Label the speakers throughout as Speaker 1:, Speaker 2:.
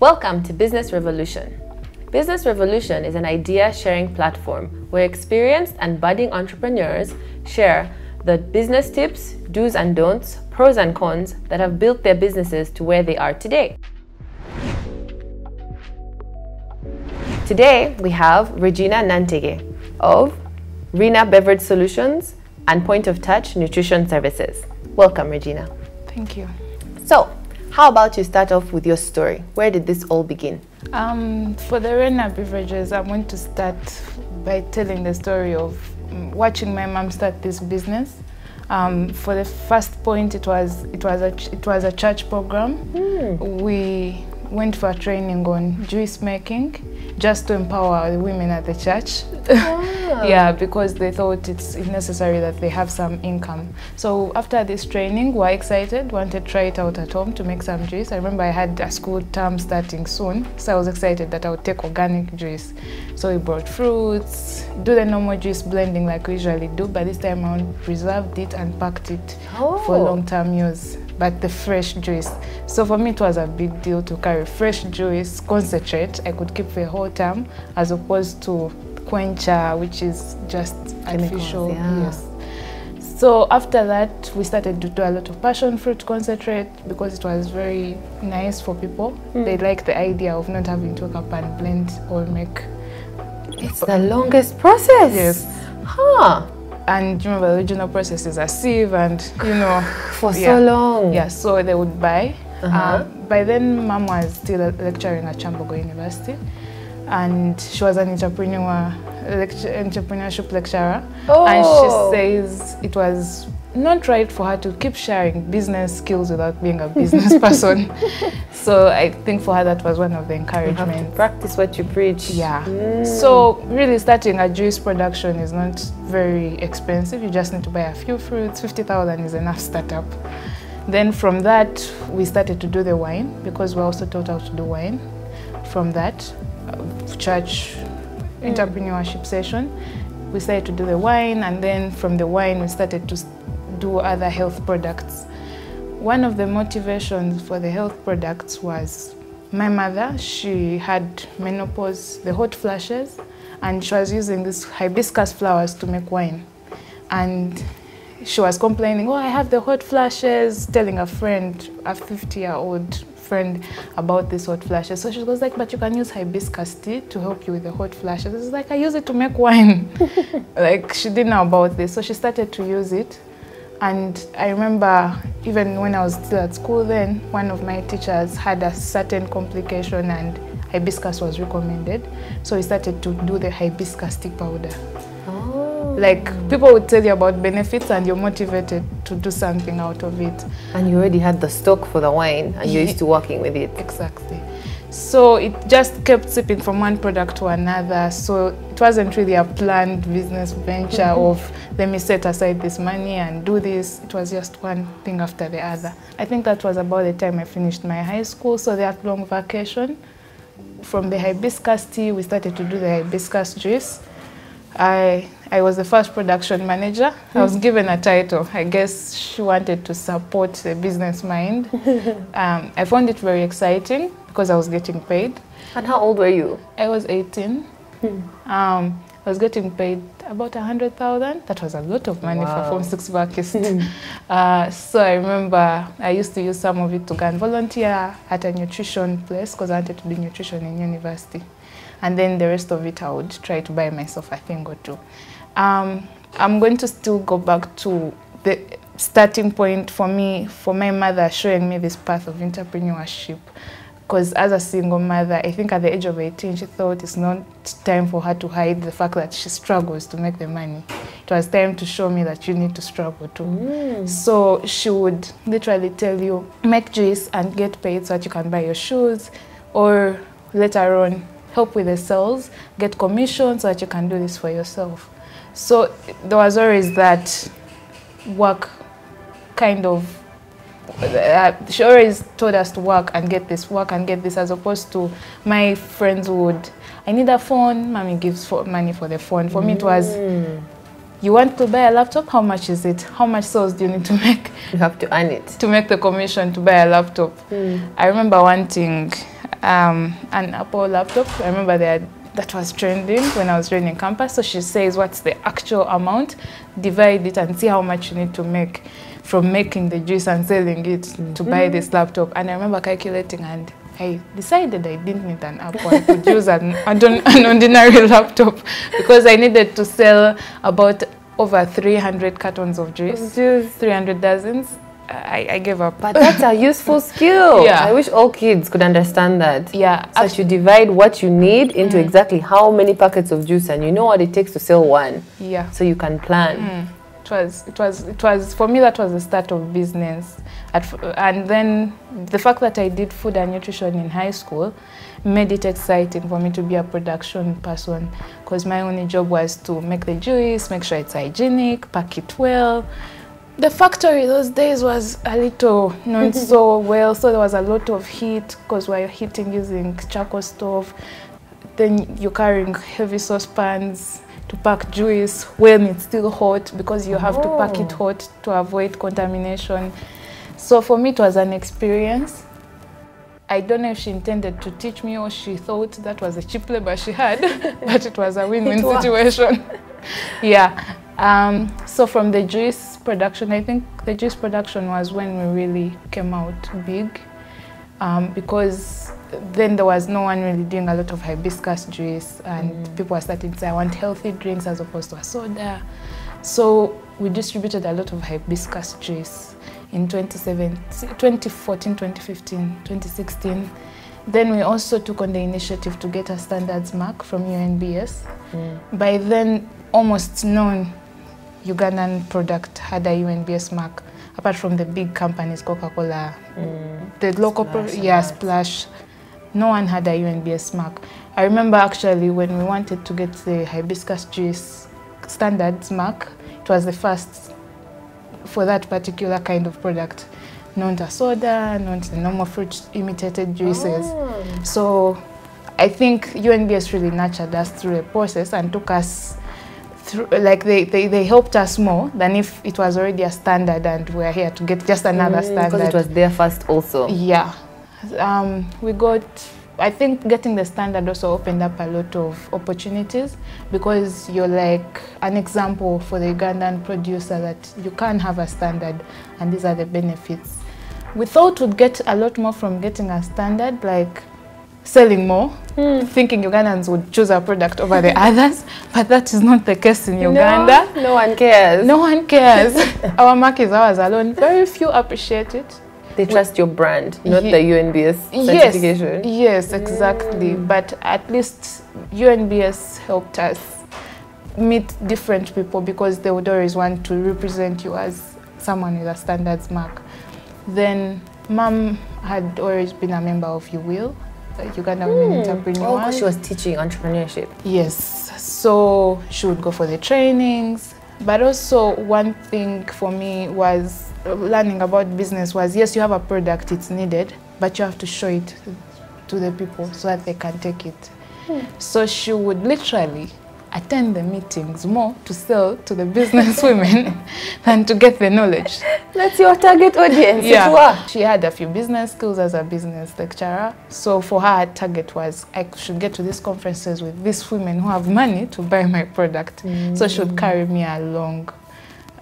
Speaker 1: Welcome to Business Revolution. Business Revolution is an idea sharing platform where experienced and budding entrepreneurs share the business tips, do's and don'ts, pros and cons that have built their businesses to where they are today. Today, we have Regina Nantege of Rena Beverage Solutions and Point of Touch Nutrition Services. Welcome, Regina.
Speaker 2: Thank you.
Speaker 1: So, how about you start off with your story? Where did this all begin?
Speaker 2: Um, for the Rena beverages, I want to start by telling the story of um, watching my mom start this business. Um, for the first point, it was it was a it was a church program. Mm. We went for a training on juice making just to empower the women at the church. Oh. yeah, because they thought it's necessary that they have some income. So after this training, we were excited, wanted to try it out at home to make some juice. I remember I had a school term starting soon, so I was excited that I would take organic juice. So we brought fruits, do the normal juice blending like we usually do, but this time I preserved it and packed it oh. for long-term use but the fresh juice. So for me, it was a big deal to carry fresh juice, concentrate, I could keep for a whole term, as opposed to quencher, which is just artificial. Yeah. Yes. So after that, we started to do a lot of passion fruit concentrate because it was very nice for people. Mm. They like the idea of not having to wake up and blend or make.
Speaker 1: It's the longest process.
Speaker 2: Yes.
Speaker 1: Huh
Speaker 2: and you know the original process is a sieve and you know
Speaker 1: for yeah. so long
Speaker 2: yeah so they would buy uh -huh. uh, by then mom was still lecturing at Kyambogo University and she was an entrepreneur entrepreneurship lecturer oh. and she oh. says it was not right for her to keep sharing business skills without being a business person. so I think for her that was one of the encouragement.
Speaker 1: practice what you preach.
Speaker 2: Yeah. Mm. So really starting a juice production is not very expensive. You just need to buy a few fruits. 50,000 is enough startup. Then from that, we started to do the wine because we also taught how to do wine. From that, uh, church mm. entrepreneurship session, we started to do the wine and then from the wine we started to do other health products. One of the motivations for the health products was my mother, she had menopause, the hot flashes, and she was using these hibiscus flowers to make wine. And she was complaining, oh, I have the hot flashes, telling a friend, a 50-year-old friend about this hot flashes. So she goes like, but you can use hibiscus tea to help you with the hot flashes. It's like, I use it to make wine. like, she didn't know about this. So she started to use it. And I remember even when I was still at school then, one of my teachers had a certain complication and hibiscus was recommended. So we started to do the hibiscus tea powder. Oh. Like people would tell you about benefits and you're motivated to do something out of it.
Speaker 1: And you already had the stock for the wine and you're used to working with it.
Speaker 2: Exactly. So it just kept sipping from one product to another. So it wasn't really a planned business venture mm -hmm. of let me set aside this money and do this. It was just one thing after the other. I think that was about the time I finished my high school. So that long vacation, from the hibiscus tea, we started to do the hibiscus juice. I I was the first production manager. I was hmm. given a title. I guess she wanted to support the business mind. um, I found it very exciting because I was getting paid.
Speaker 1: And how old were you?
Speaker 2: I was 18. Hmm. Um, I was getting paid about a hundred thousand. That was a lot of money wow. for Form Six Baptist. uh, so I remember I used to use some of it to go and volunteer at a nutrition place because I wanted to do nutrition in university, and then the rest of it I would try to buy myself a thing or two. Um, I'm going to still go back to the starting point for me, for my mother showing me this path of entrepreneurship because as a single mother, I think at the age of 18, she thought it's not time for her to hide the fact that she struggles to make the money. It was time to show me that you need to struggle too. Mm. So she would literally tell you, make juice and get paid so that you can buy your shoes, or later on, help with the sales, get commission so that you can do this for yourself. So there was always that work kind of she always told us to work and get this, work and get this, as opposed to my friends would, I need a phone, mommy gives money for the phone. For mm. me, it was, mm. you want to buy a laptop, how much is it? How much sales do you need to make?
Speaker 1: You have to earn it.
Speaker 2: To make the commission to buy a laptop. Mm. I remember wanting um, an Apple laptop. I remember they had, that was trending when I was joining campus. So she says, what's the actual amount? Divide it and see how much you need to make from making the juice and selling it mm -hmm. to buy this laptop. And I remember calculating and I decided I didn't need an Apple. I could use an, an ordinary laptop because I needed to sell about over 300 cartons of juice, juice. 300 dozens. I, I gave up.
Speaker 1: But that's a useful skill. Yeah. I wish all kids could understand that.
Speaker 2: Yeah.
Speaker 1: So that you divide what you need into mm. exactly how many packets of juice and you know what it takes to sell one.
Speaker 2: Yeah.
Speaker 1: So you can plan.
Speaker 2: Mm. It was, it was, it was, for me that was the start of business. At, and then the fact that I did food and nutrition in high school made it exciting for me to be a production person because my only job was to make the juice, make sure it's hygienic, pack it well, the factory those days was a little not so well, so there was a lot of heat because we are heating using charcoal stove. Then you're carrying heavy saucepans to pack juice when it's still hot because you have oh. to pack it oh. hot to avoid contamination. So for me, it was an experience. I don't know if she intended to teach me or she thought that was a cheap labor she had, but it was a win-win situation. yeah. Um, so from the juice production, I think the juice production was when we really came out big um, because then there was no one really doing a lot of hibiscus juice and mm. people were starting to say, I want healthy drinks as opposed to a soda. So we distributed a lot of hibiscus juice in 2014, 2015, 2016. Then we also took on the initiative to get a standards mark from UNBS. Mm. By then, almost none Ugandan product had a UNBS mark, apart from the big companies, Coca-Cola, mm. the local, Splash, yeah, Splash. No one had a UNBS mark. I remember actually when we wanted to get the hibiscus juice standards mark, it was the first for that particular kind of product. Not a soda, not the normal fruit imitated juices. Oh. So I think UNBS really nurtured us through a process and took us through, like they, they, they helped us more than if it was already a standard and we're here to get just another mm, standard.
Speaker 1: Because it was there first also.
Speaker 2: Yeah. Um, we got, I think getting the standard also opened up a lot of opportunities because you're like an example for the Ugandan producer that you can have a standard and these are the benefits. We thought we'd get a lot more from getting a standard, like selling more, mm. thinking Ugandans would choose our product over the others, but that is not the case in Uganda.
Speaker 1: No, no one cares.
Speaker 2: No one cares. our mark is ours alone. Very few appreciate it.
Speaker 1: They trust your brand, not the UNBS certification.
Speaker 2: Yes, yes, exactly. Mm. But at least UNBS helped us meet different people because they would always want to represent you as someone with a standards mark. Then mom had always been a member of UWEAL Uganda mm. Women Entrepreneurs.
Speaker 1: Oh, she was teaching entrepreneurship.
Speaker 2: Yes. So she would go for the trainings. But also one thing for me was learning about business was, yes, you have a product, it's needed, but you have to show it to the people so that they can take it. Mm. So she would literally attend the meetings more to sell to the business women than to get the knowledge.
Speaker 1: That's your target audience.
Speaker 2: Yeah. She had a few business skills as a business lecturer. So for her, her target was I should get to these conferences with these women who have money to buy my product. Mm. So she would carry me along.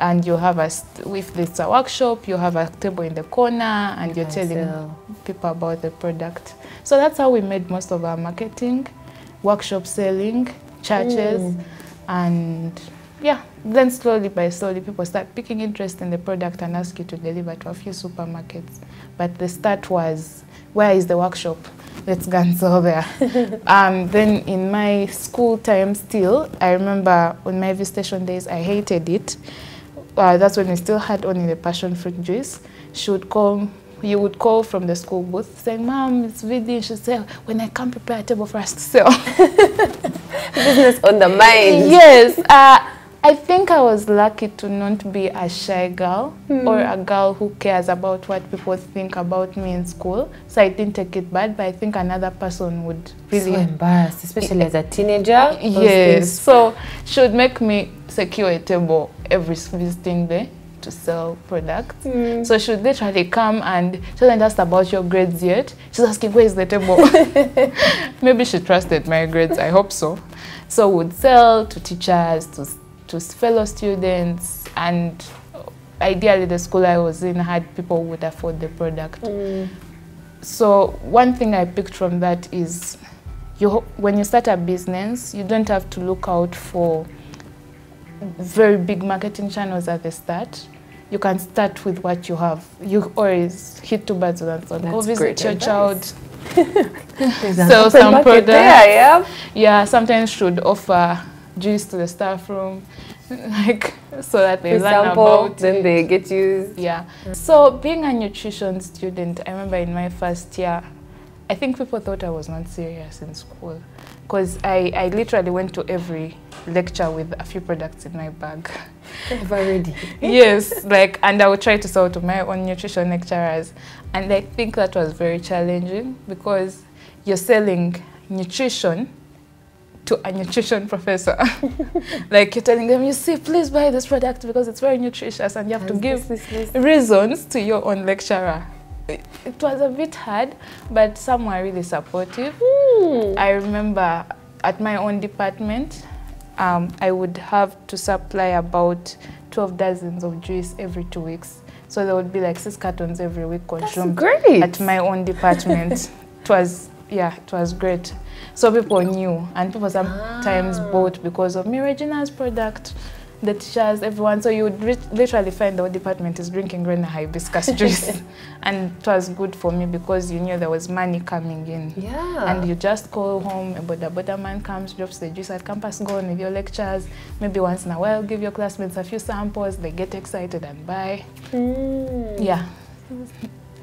Speaker 2: And you have a, if it's a workshop, you have a table in the corner and you're telling sell. people about the product. So that's how we made most of our marketing, workshop selling, churches mm. and yeah then slowly by slowly people start picking interest in the product and ask you to deliver to a few supermarkets but the start was where is the workshop let's go and sell there um, then in my school time still i remember on my visitation days i hated it uh, that's when we still had only the passion fruit juice she would call you would call from the school booth saying, Mom, it's Vidi. She'd say, when I come prepare a table for us to sell.
Speaker 1: Business on the mind.
Speaker 2: Yes. Uh, I think I was lucky to not be a shy girl mm. or a girl who cares about what people think about me in school. So I didn't take it bad, but I think another person would really...
Speaker 1: So embarrassed, especially as a teenager.
Speaker 2: Yes. So she would make me secure a table every visiting day to sell products. Mm. So she would literally come and she wasn't asked about your grades yet. She's asking, where is the table? Maybe she trusted my grades, I hope so. So would sell to teachers, to, to fellow students, and ideally the school I was in had people who would afford the product. Mm. So one thing I picked from that is you, when you start a business, you don't have to look out for very big marketing channels at the start. You can start with what you have. You always hit two birds with one stone. Go visit your advice. child. Sell some product. There, yeah. yeah, sometimes should offer juice to the staff room. like so that they learn
Speaker 1: sample, about then it. they get used.
Speaker 2: Yeah. So being a nutrition student, I remember in my first year, I think people thought I was not serious in school because I, I literally went to every lecture with a few products in my bag.
Speaker 1: Ever ready?
Speaker 2: yes, like, and I would try to sell to my own nutrition lecturers. And I think that was very challenging because you're selling nutrition to a nutrition professor. like you're telling them, you see, please buy this product because it's very nutritious and you have to give this, this, this. reasons to your own lecturer. It, was a bit hard, but some were really supportive. Mm. I remember at my own department, um, I would have to supply about 12 dozens of juice every two weeks. So there would be like six cartons every week consumed That's great. at my own department. it was, yeah, it was great. So people knew, and people sometimes ah. bought because of me, Regina's product, the teachers, everyone. So you would literally find the whole department is drinking Rena hibiscus juice. and it was good for me because you knew there was money coming in.
Speaker 1: Yeah.
Speaker 2: And you just call home, a boda boda man comes, drops the juice at campus, go on with your lectures. Maybe once in a while, give your classmates a few samples, they get excited and buy. Mm. Yeah.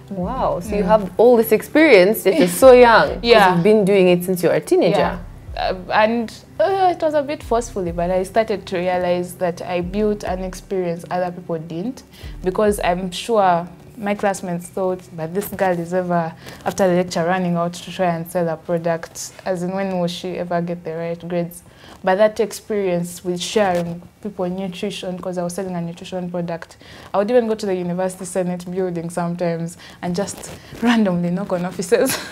Speaker 1: Wow, so mm. you have all this experience yet you're so young. yeah. You've been doing it since you were a teenager. Yeah.
Speaker 2: Uh, and uh, it was a bit forcefully, but I started to realize that I built an experience other people didn't because I'm sure my classmates thought, but this girl is ever, after the lecture, running out to try and sell a product, as in when will she ever get the right grades? But that experience with sharing people nutrition, because I was selling a nutrition product, I would even go to the University Senate building sometimes and just randomly knock on offices.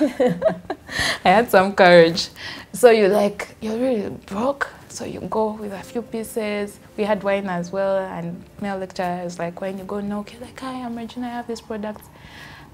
Speaker 2: I had some courage. So you're like, you're really broke? So you go with a few pieces. We had wine as well, and male lecturers like when you go knock, you're like, hi, I'm Regina, I have this product.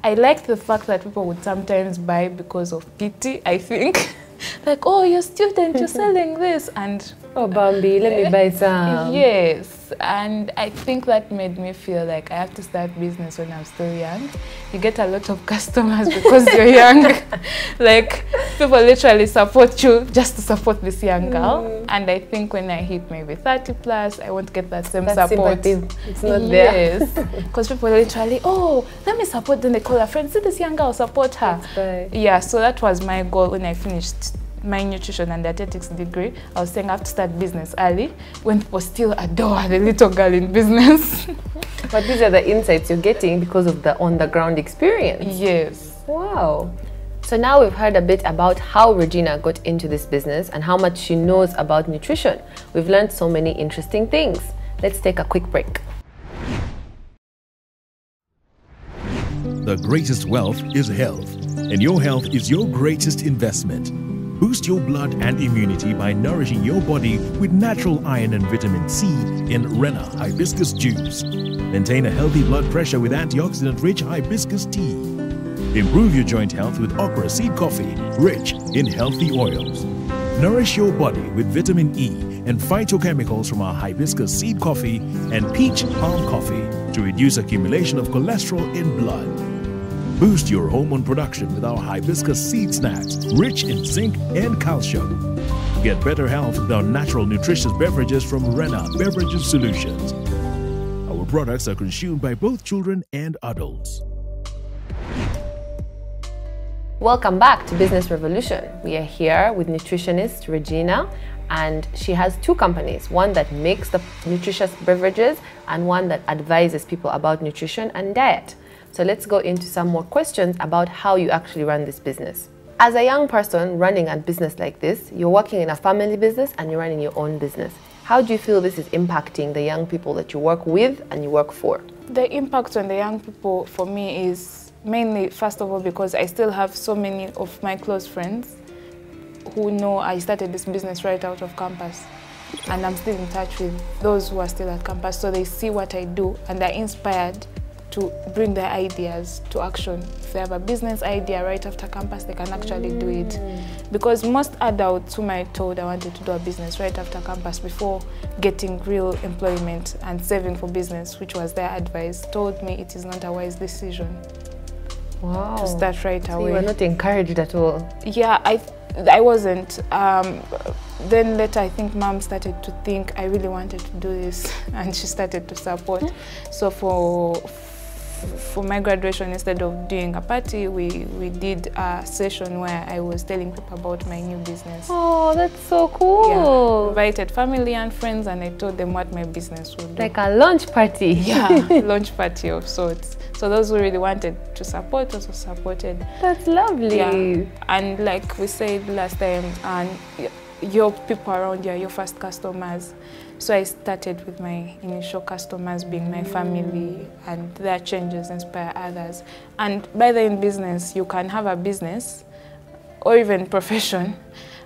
Speaker 2: I liked the fact that people would sometimes buy because of pity, I think. like, oh, you're a student, you're selling this. And
Speaker 1: oh, Bambi, let me buy some.
Speaker 2: Yes. And I think that made me feel like I have to start business when I'm still young. You get a lot of customers because you're young. like, people literally support you just to support this young girl. Mm. And I think when I hit maybe 30 plus, I won't get that same that support.
Speaker 1: Sympathy. It's not
Speaker 2: yes. there. Because people literally, oh, let me support. Then they call a friend, see this young girl, support her.
Speaker 1: Right.
Speaker 2: Yeah, so that was my goal when I finished my nutrition and dietetics degree, I was saying I have to start business early when people still adore the little girl in business.
Speaker 1: but these are the insights you're getting because of the on-the-ground experience.
Speaker 2: Yes.
Speaker 1: Wow. So now we've heard a bit about how Regina got into this business and how much she knows about nutrition. We've learned so many interesting things. Let's take a quick break.
Speaker 3: The greatest wealth is health, and your health is your greatest investment. Boost your blood and immunity by nourishing your body with natural iron and vitamin C in Rena hibiscus juice. Maintain a healthy blood pressure with antioxidant-rich hibiscus tea. Improve your joint health with okra seed coffee, rich in healthy oils. Nourish your body with vitamin E and phytochemicals from our hibiscus seed coffee and peach palm coffee to reduce accumulation of cholesterol in blood. Boost your hormone production with our hibiscus seed snacks, rich in zinc and calcium. Get better health with our natural nutritious beverages from Rena Beverages Solutions. Our products are consumed by both children and adults.
Speaker 1: Welcome back to Business Revolution. We are here with nutritionist Regina and she has two companies, one that makes the nutritious beverages and one that advises people about nutrition and diet. So let's go into some more questions about how you actually run this business. As a young person running a business like this, you're working in a family business and you're running your own business. How do you feel this is impacting the young people that you work with and you work for?
Speaker 2: The impact on the young people for me is mainly, first of all, because I still have so many of my close friends who know I started this business right out of campus. And I'm still in touch with those who are still at campus. So they see what I do and they're inspired to bring their ideas to action. If they have a business idea right after campus, they can actually do it. Because most adults whom I told I wanted to do a business right after campus before getting real employment and saving for business, which was their advice, told me it is not a wise decision
Speaker 1: Wow.
Speaker 2: to start right
Speaker 1: So
Speaker 2: away.
Speaker 1: you were not encouraged at all.
Speaker 2: Yeah, I I wasn't. Um, then later, I think mom started to think I really wanted to do this, and she started to support. So for for my graduation, instead of doing a party, we we did a session where I was telling people about my new business.
Speaker 1: Oh, that's so
Speaker 2: Yeah,
Speaker 1: cool.
Speaker 2: invited family and friends, and I told them what my business would do.
Speaker 1: Like a launch party.
Speaker 2: yeah, launch party of sorts. So those who really wanted to support also supported.
Speaker 1: That's lovely.
Speaker 2: Yeah, and like we said last time, and your people around you are your first customers. So I started with my initial customers being my family, and their changes inspire others. And by the in business, you can have a business or even profession,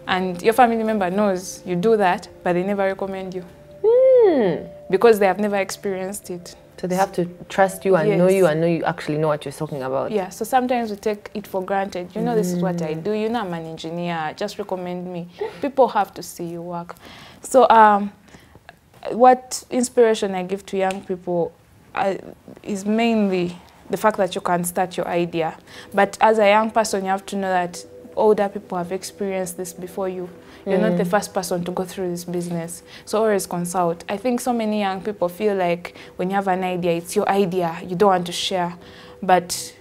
Speaker 2: and your family member knows you do that, but they never recommend you
Speaker 1: Hmm.
Speaker 2: because they have never experienced it.
Speaker 1: So they have to trust you and know you and know you actually know what you're talking about.
Speaker 2: Yeah, so sometimes we take it for granted. You know, this is what I do. You know, I'm an engineer. Just recommend me. People have to see you work. So, um, what inspiration I give to young people uh, is mainly the fact that you can start your idea. But as a young person, you have to know that older people have experienced this before you. You're not the first person to go through this business. So always consult. I think so many young people feel like when you have an idea, it's your idea. You don't want to share. But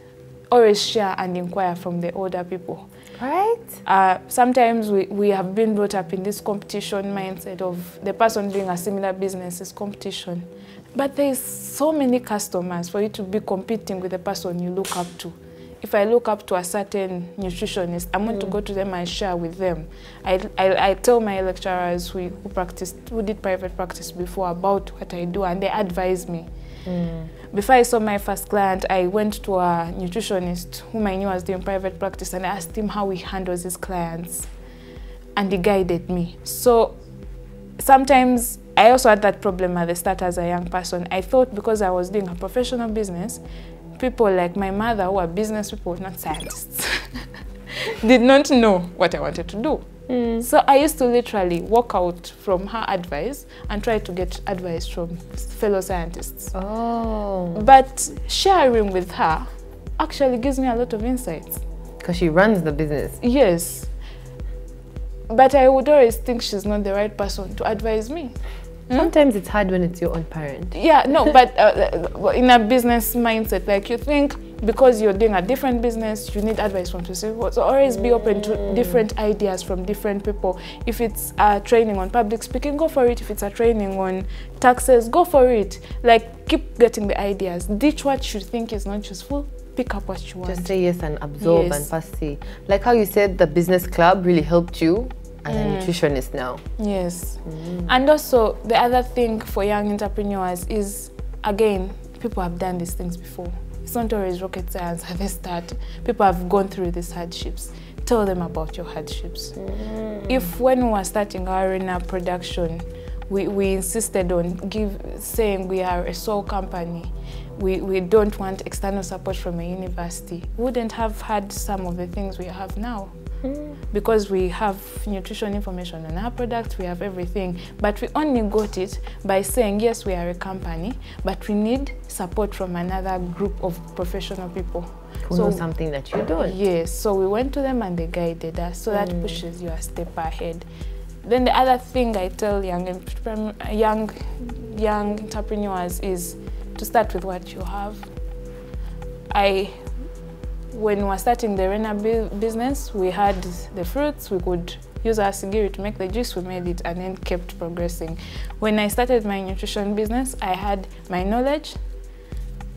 Speaker 2: always share and inquire from the older people.
Speaker 1: Right?
Speaker 2: Uh, sometimes we, we have been brought up in this competition mindset of the person doing a similar business is competition. But there is so many customers for you to be competing with the person you look up to. If I look up to a certain nutritionist, I want to go to them and share with them. I, I, I tell my lecturers who, who practiced, who did private practice before about what I do, and they advise me. Mm. Before I saw my first client, I went to a nutritionist whom I knew was doing private practice and I asked him how he handles his clients. And he guided me. So sometimes I also had that problem at the start as a young person. I thought because I was doing a professional business, people like my mother who are business people, not scientists, did not know what I wanted to do. Mm. So I used to literally walk out from her advice and try to get advice from fellow scientists.
Speaker 1: Oh.
Speaker 2: But sharing with her actually gives me a lot of insights.
Speaker 1: Because she runs the business.
Speaker 2: Yes. But I would always think she's not the right person to advise me.
Speaker 1: Sometimes it's hard when it's your own parent.
Speaker 2: Yeah, no, but uh, in a business mindset, like you think because you're doing a different business, you need advice from specific people. So always be open to different ideas from different people. If it's a training on public speaking, go for it. If it's a training on taxes, go for it. Like keep getting the ideas. Ditch what you think is not useful. Pick up what you want.
Speaker 1: Just say yes and absorb
Speaker 2: Yes.
Speaker 1: and pass the. Like how you said the business club really helped you as a mm. nutritionist now.
Speaker 2: Yes. Mm. And also, the other thing for young entrepreneurs is, again, people have done these things before. It's not always rocket science at the start. People have gone through these hardships. Tell them about your hardships. Mm. If when we were starting our arena production, we, we insisted on give saying we are a sole company, we, we don't want external support from a university, we wouldn't have had some of the things we have now Mm-hmm. because we have nutrition information on our product, we have everything, but we only got it by saying, yes, we are a company, but we need support from another group of professional people.
Speaker 1: Who know something that you don't.
Speaker 2: Yes, so we went to them and they guided us, so that mm. pushes you a step ahead. Then the other thing I tell young young young entrepreneurs is to start with what you have. I when we were starting the Rena bu- business, we had the fruits, we could use our sigiri to make the juice, we made it and then kept progressing. When I started my nutrition business, I had my knowledge,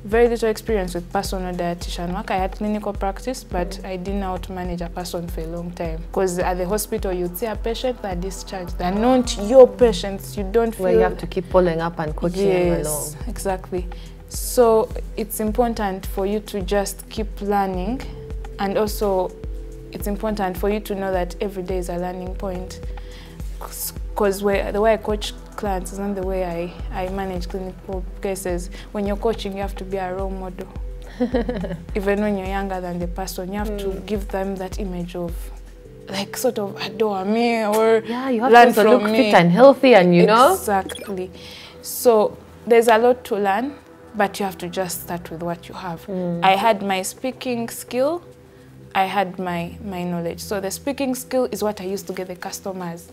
Speaker 2: very little experience with personal dietitian work. I had clinical practice, but I didn't know how to manage a person for a long time. Because at the hospital, you'd see a patient that discharged. They're not your patients. You don't feel...
Speaker 1: Where you have to keep following up and coaching them along.
Speaker 2: Yes, exactly. So it's important for you to just keep learning and also it's important for you to know that every day is a learning point because the way I coach clients is not the way I, I manage clinical cases. When you're coaching, you have to be a role model. Even when you're younger than the person, you have mm. to hmm. give them that image of like sort of adore me or
Speaker 1: yeah, you have learn to look me. fit and healthy and you
Speaker 2: exactly.
Speaker 1: know
Speaker 2: exactly. So there's a lot to learn, but you have to just start with what you have. Mm. I had my speaking skill, I had my my knowledge. So the speaking skill is what I used to get the customers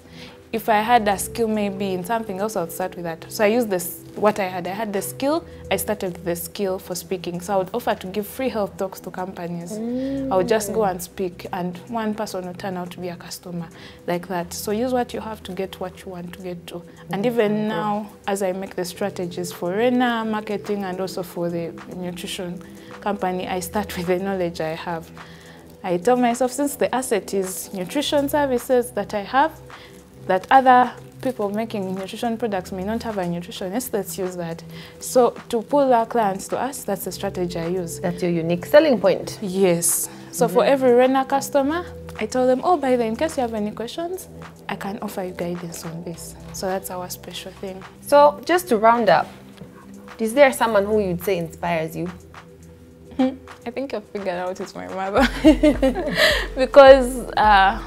Speaker 2: if I had a skill maybe in something else, I would start with that. So I used this, what I had. I had the skill, I started with the skill for speaking. So I would offer to give free health talks to companies. Mm. I would just go and speak and one person would turn out to be a customer like that. So use what you have to get what you want to get to. And even now, as I make the strategies for RENA, marketing, and also for the nutrition company, I start with the knowledge I have. I tell myself since the asset is nutrition services that I have, that other people making nutrition products may not have a nutritionist, let's use that. So to pull our clients to us, that's the strategy I use.
Speaker 1: That's your unique selling point.
Speaker 2: Yes. So mm -hmm. for every RENA customer, I tell them, oh, by the way, in case you have any questions, I can offer you guidance on this. So that's our special thing.
Speaker 1: So just to round up, is there someone who you'd say inspires you?
Speaker 2: I think I've figured out it's my mother. because uh,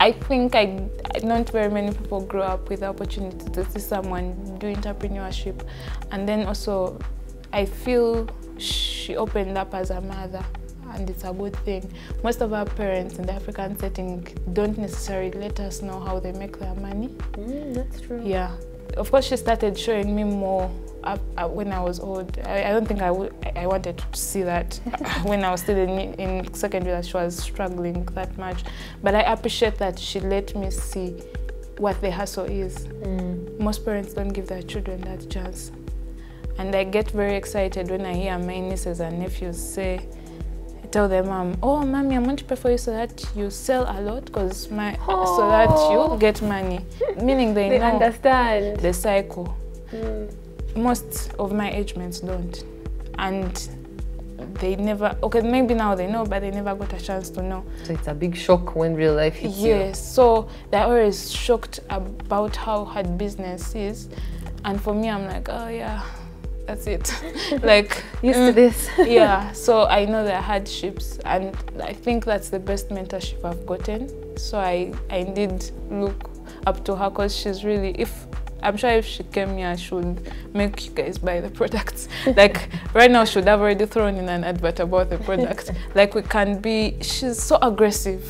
Speaker 2: I think I, not very many people grow up with the opportunity to see someone do entrepreneurship. And then also, I feel she opened up as a mother and it's a good thing. Most of our parents in the African setting don't necessarily let us know how they make their money.
Speaker 1: Mm, that's true.
Speaker 2: Yeah. Of course, she started showing me more when I was old. I, I don't think I, I wanted to see that when I was still in, in secondary that she was struggling that much. But I appreciate that she let me see what the hustle is. Mm. Most parents don't give their children that chance. And I get very excited when I hear my nieces and nephews say, tell them, mom, oh, mommy, I'm going to pay for you so that you sell a lot, because my oh. so that you get money. Meaning they,
Speaker 1: they
Speaker 2: know
Speaker 1: understand
Speaker 2: the cycle. Mm most of my age mates don't. And they never, okay, maybe now they know, but they never got a chance to know.
Speaker 1: So it's a big shock when real life hits
Speaker 2: yes, you. Yes, so they're always shocked about how hard business is. And for me, I'm like, oh yeah, that's it. like
Speaker 1: used mm, to this.
Speaker 2: yeah, so I know there are hardships, and I think that's the best mentorship I've gotten. So I I did look up to her because she's really if I'm sure if she came here, she would make you guys buy the products. like right now, she would have already thrown in an advert about the product. like we can be, she's so aggressive.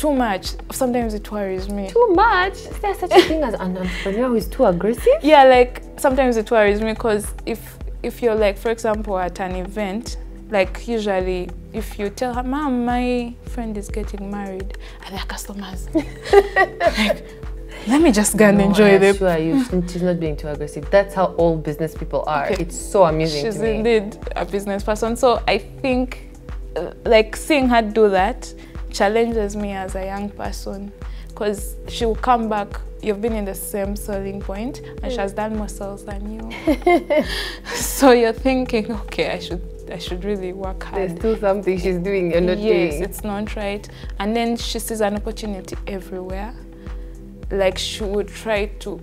Speaker 2: Too much. Sometimes it worries me.
Speaker 1: Too much? Is there such a thing as an entrepreneur who is too aggressive?
Speaker 2: Yeah, like sometimes it worries me because if if you're like, for example, at an event, like usually if you tell her, mom, my friend is getting married, and their customers, like, let me just go and no, enjoy
Speaker 1: it. Sure, you, she's not being too aggressive. That's how all business people are. Okay. It's so amusing
Speaker 2: she's
Speaker 1: to me.
Speaker 2: indeed a business person. So I think, uh, like seeing her do that challenges me as a young person because she will come back. You've been in the same selling point, and mm. she has done more sales than you. so you're thinking, okay, I should I should really work hard.
Speaker 1: There's still something she's doing you're not
Speaker 2: yes,
Speaker 1: doing.
Speaker 2: Yes, it's not right. And then she sees an opportunity everywhere like she would try to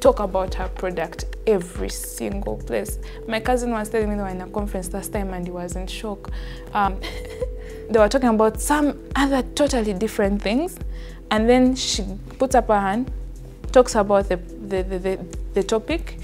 Speaker 2: talk about her product every single place. My cousin was telling me they were in a conference last time and he was in shock. Um, they were talking about some other totally different things and then she puts up her hand, talks about the, the, the, the, the topic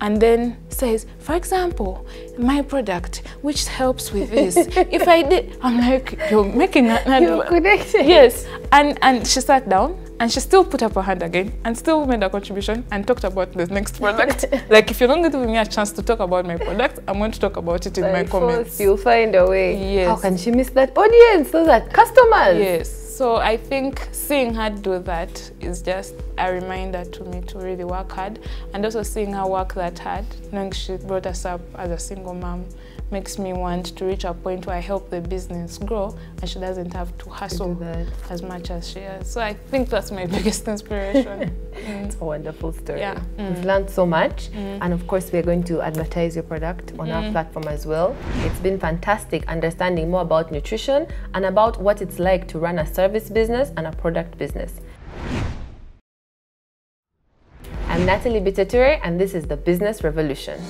Speaker 2: and then says, for example, my product, which helps with this. if I did, I'm like, you're making an
Speaker 1: You're connected.
Speaker 2: Yes. And, and she sat down and she still put up her hand again and still made a contribution and talked about the next product. like if you're not giving me a chance to talk about my product, I'm going to talk about it in By my comments.
Speaker 1: You'll find a way.
Speaker 2: Yes.
Speaker 1: How can she miss that audience? Those are customers.
Speaker 2: Yes. So I think seeing her do that is just a reminder to me to really work hard and also seeing her work that hard, knowing she brought us up as a single mom makes me want to reach a point where I help the business grow and she doesn't have to hustle as much as she has. So I think that's my biggest inspiration.
Speaker 1: mm. It's a wonderful story.
Speaker 2: Yeah.
Speaker 1: Mm. We've learned so much mm. and of course we're going to advertise your product on our mm. platform as well. It's been fantastic understanding more about nutrition and about what it's like to run a service business and a product business. I'm Nataliey Bitature and this is the Business Revolution.